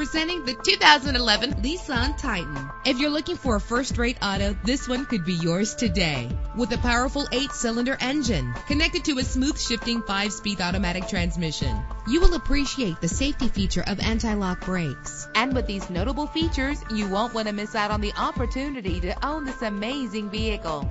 Presenting the 2011 Nissan Titan. If you're looking for a first-rate auto, this one could be yours today. With a powerful eight-cylinder engine connected to a smooth shifting five-speed automatic transmission, you will appreciate the safety feature of anti-lock brakes. And with these notable features, you won't want to miss out on the opportunity to own this amazing vehicle